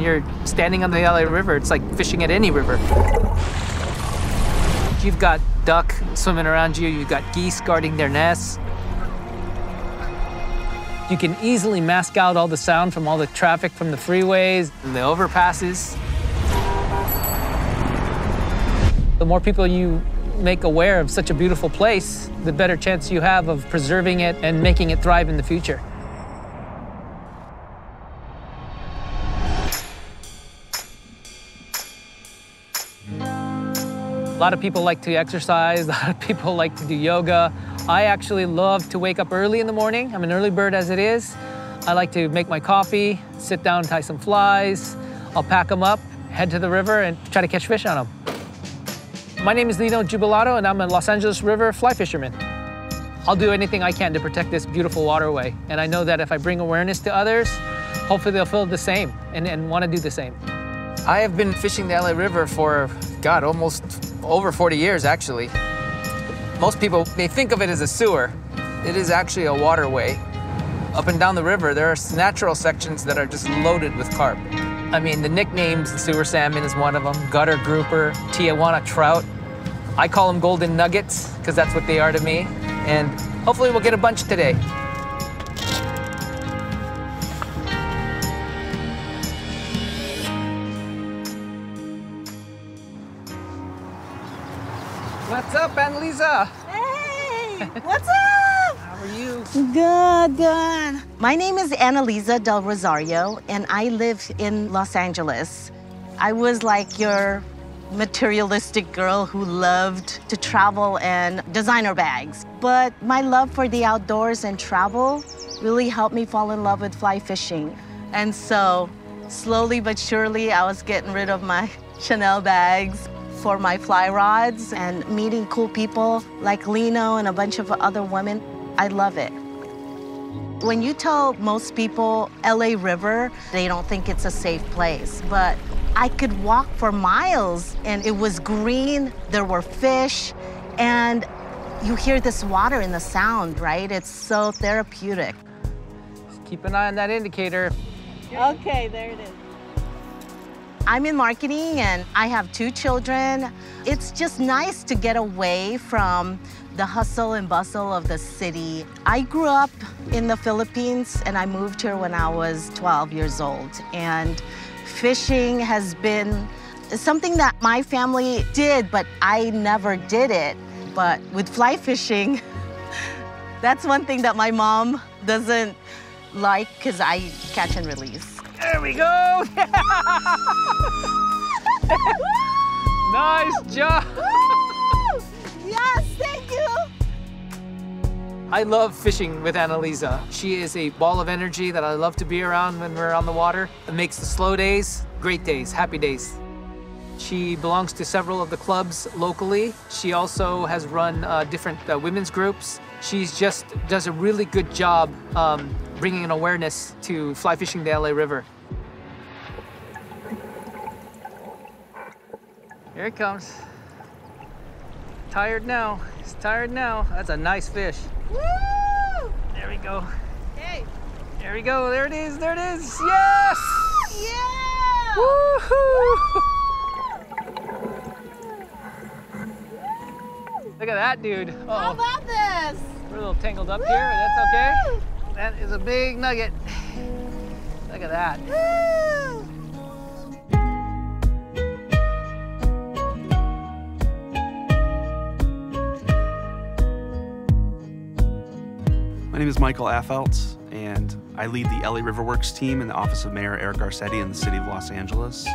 When you're standing on the LA River, it's like fishing at any river. You've got duck swimming around you, you've got geese guarding their nests. You can easily mask out all the sound from all the traffic from the freeways and the overpasses. The more people you make aware of such a beautiful place, the better chance you have of preserving it and making it thrive in the future. Lot of people like to exercise, a lot of people like to do yoga. I actually love to wake up early in the morning. I'm an early bird as it is. I like to make my coffee, sit down, tie some flies. I'll pack them up, head to the river, and try to catch fish on them. My name is Lino Jubilato, and I'm a Los Angeles River fly fisherman. I'll do anything I can to protect this beautiful waterway. And I know that if I bring awareness to others, hopefully they'll feel the same and, and want to do the same. I have been fishing the LA River for, God, almost over 40 years, actually. Most people may think of it as a sewer. It is actually a waterway. Up and down the river, there are natural sections that are just loaded with carp. I mean, the nicknames, sewer salmon is one of them, gutter grouper, Tijuana trout. I call them golden nuggets because that's what they are to me. And hopefully we'll get a bunch today. What's up, Annalisa? Hey, what's up? How are you? Good, good. My name is Annalisa Del Rosario, and I live in Los Angeles. I was like your materialistic girl who loved to travel and designer bags. But my love for the outdoors and travel really helped me fall in love with fly fishing. And so, slowly but surely, I was getting rid of my Chanel bags for my fly rods and meeting cool people like Lino and a bunch of other women. I love it. When you tell most people LA River, they don't think it's a safe place, but I could walk for miles and it was green, there were fish, and you hear this water in the sound, right? It's so therapeutic. Just keep an eye on that indicator. Okay, there it is. I'm in marketing and I have two children. It's just nice to get away from the hustle and bustle of the city. I grew up in the Philippines and I moved here when I was 12 years old. And fishing has been something that my family did, but I never did it. But with fly fishing, that's one thing that my mom doesn't like because I catch and release. There we go. nice job. yes, thank you. I love fishing with Annalisa. She is a ball of energy that I love to be around when we're on the water. It makes the slow days great days, happy days. She belongs to several of the clubs locally. She also has run uh, different uh, women's groups. She's just does a really good job um, bringing an awareness to fly fishing the LA River. Here it comes. Tired now. He's tired now. That's a nice fish. Woo! There we go. Hey. There we go. There it is. There it is. Yes! Yeah! Woohoo! Look at that dude. Uh How oh about this? We're a little tangled up here, but that's okay. That is a big nugget. Look at that. My name is Michael Affeldt, and I lead the LA Riverworks team in the Office of Mayor Eric Garcetti in the city of Los Angeles.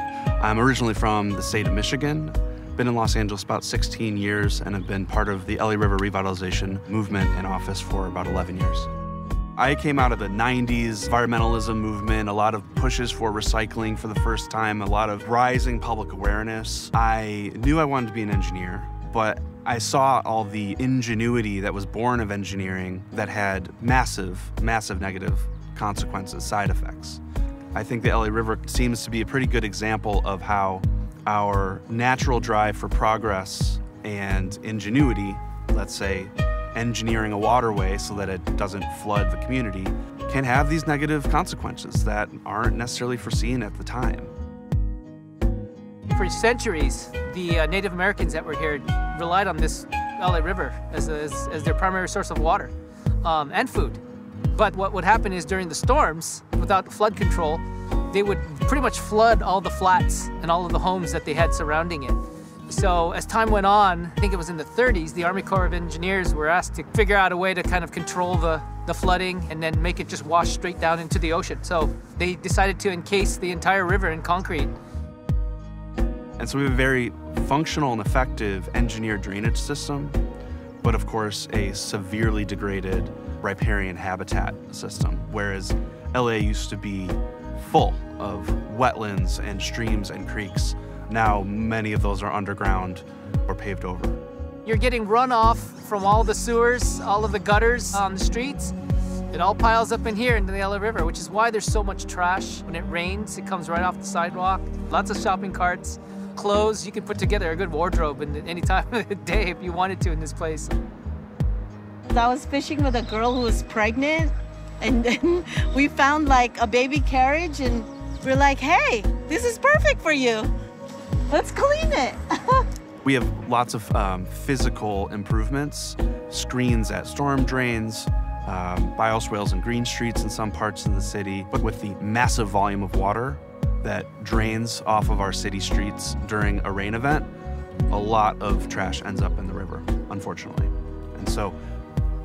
I'm originally from the state of Michigan, been in Los Angeles about 16 years, and have been part of the LA River revitalization movement in office for about 11 years. I came out of the 90s environmentalism movement, a lot of pushes for recycling for the first time, a lot of rising public awareness. I knew I wanted to be an engineer, but I saw all the ingenuity that was born of engineering that had massive, massive negative consequences, side effects. I think the LA River seems to be a pretty good example of how our natural drive for progress and ingenuity, let's say engineering a waterway so that it doesn't flood the community, can have these negative consequences that aren't necessarily foreseen at the time. For centuries, the uh, Native Americans that were here relied on this LA River as, as, as their primary source of water um, and food. But what would happen is during the storms, without flood control, they would pretty much flood all the flats and all of the homes that they had surrounding it. So as time went on, I think it was in the 30s, the Army Corps of Engineers were asked to figure out a way to kind of control the, the flooding and then make it just wash straight down into the ocean. So they decided to encase the entire river in concrete. And so we have a very functional and effective engineered drainage system, but of course a severely degraded riparian habitat system, whereas LA used to be full of wetlands and streams and creeks. Now many of those are underground or paved over. You're getting runoff from all the sewers, all of the gutters on the streets. It all piles up in here into the LA River, which is why there's so much trash. When it rains, it comes right off the sidewalk. Lots of shopping carts, clothes. You can put together a good wardrobe in any time of the day if you wanted to in this place. I was fishing with a girl who was pregnant, and then we found like a baby carriage, and we're like, hey, this is perfect for you. Let's clean it. we have lots of um, physical improvements, screens at storm drains, um, bioswales and green streets in some parts of the city. But with the massive volume of water that drains off of our city streets during a rain event, a lot of trash ends up in the river, unfortunately. And so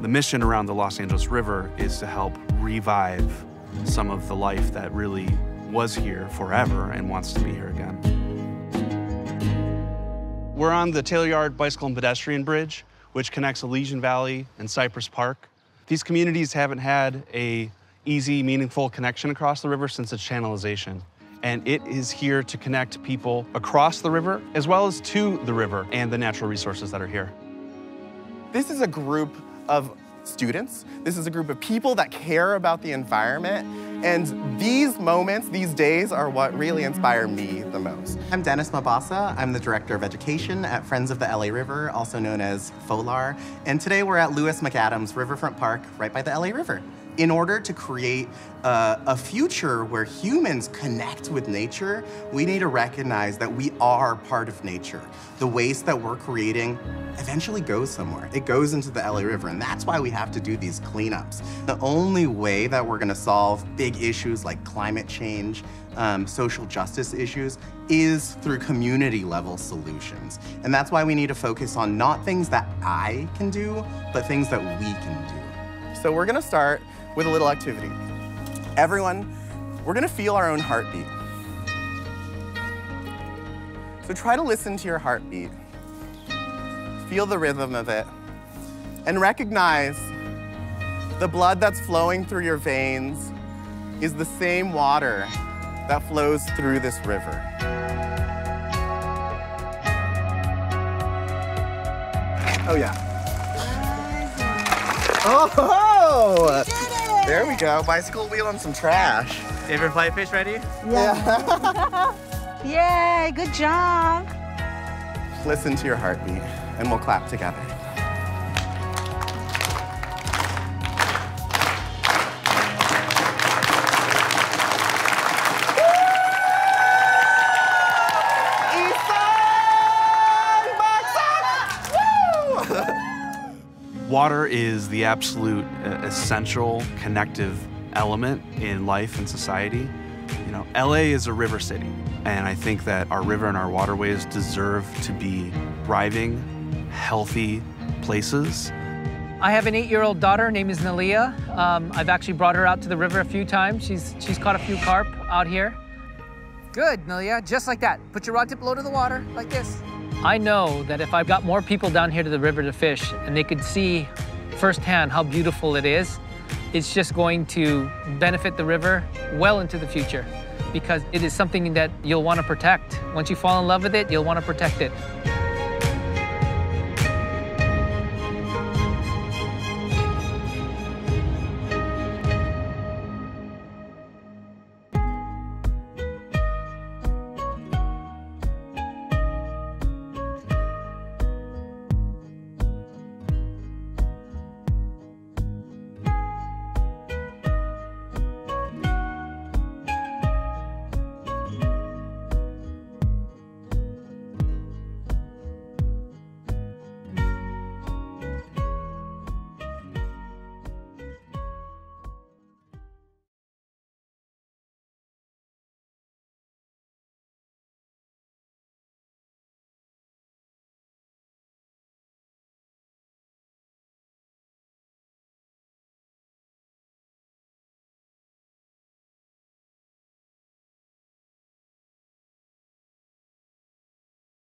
the mission around the Los Angeles River is to help revive some of the life that really was here forever and wants to be here again. We're on the Taylor Yard Bicycle and Pedestrian Bridge, which connects Elysian Valley and Cypress Park. These communities haven't had a easy, meaningful connection across the river since its channelization. And it is here to connect people across the river as well as to the river and the natural resources that are here. This is a group of students. This is a group of people that care about the environment. And these moments, these days, are what really inspire me the most. I'm Dennis Mabasa. I'm the Director of Education at Friends of the LA River, also known as FOLAR. And today we're at Lewis MacAdams Riverfront Park, right by the LA River in order to create a, a, future where humans connect with nature, we need to recognize that we are part of nature. The waste that we're creating eventually goes somewhere. It goes into the LA River, and that's why we have to do these cleanups. The only way that we're gonna solve big issues like climate change, um, social justice issues, is through community level solutions. And that's why we need to focus on not things that I can do, but things that we can do. So we're gonna start with a little activity. Everyone, we're gonna feel our own heartbeat. So try to listen to your heartbeat. Feel the rhythm of it. And recognize the blood that's flowing through your veins is the same water that flows through this river. Oh yeah. Oh! There we go. Bicycle wheel and some trash. Favorite fly fish ready? Yeah. Yay, good job. Listen to your heartbeat and we'll clap together. Water is the absolute uh, essential connective element in life and society. You know, LA is a river city, and I think that our river and our waterways deserve to be thriving, healthy places. I have an eight-year-old daughter. Her name is Nalia. Um, I've actually brought her out to the river a few times. She's, she's caught a few carp out here. Good, Nalia, just like that. Put your rod tip low to the water, like this. I know that if I've got more people down here to the river to fish and they could see firsthand how beautiful it is, it's just going to benefit the river well into the future because it is something that you'll want to protect. Once you fall in love with it, you'll want to protect it.